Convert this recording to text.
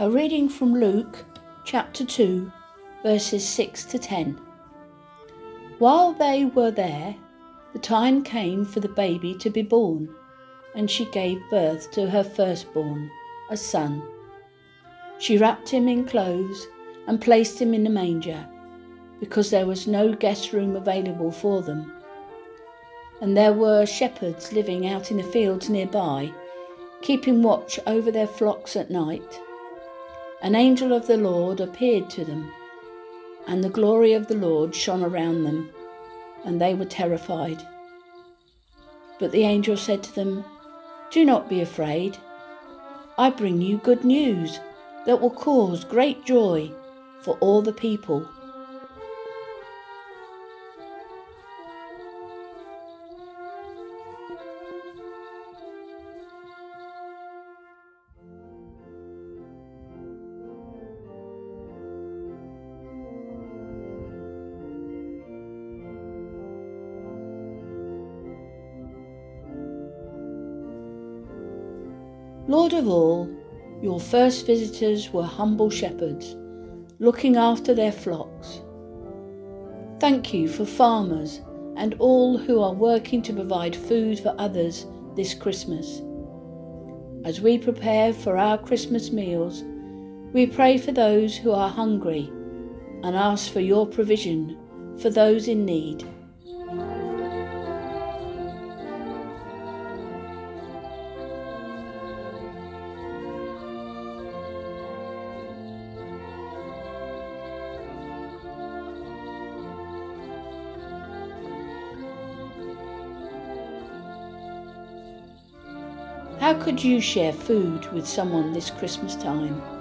A reading from Luke chapter 2, verses 6 to 10. While they were there, the time came for the baby to be born, and she gave birth to her firstborn, a son. She wrapped him in clothes and placed him in a manger, because there was no guest room available for them. And there were shepherds living out in the fields nearby, keeping watch over their flocks at night an angel of the Lord appeared to them, and the glory of the Lord shone around them, and they were terrified. But the angel said to them, Do not be afraid. I bring you good news that will cause great joy for all the people. Lord of all, your first visitors were humble shepherds, looking after their flocks. Thank you for farmers and all who are working to provide food for others this Christmas. As we prepare for our Christmas meals, we pray for those who are hungry and ask for your provision for those in need. How could you share food with someone this Christmas time?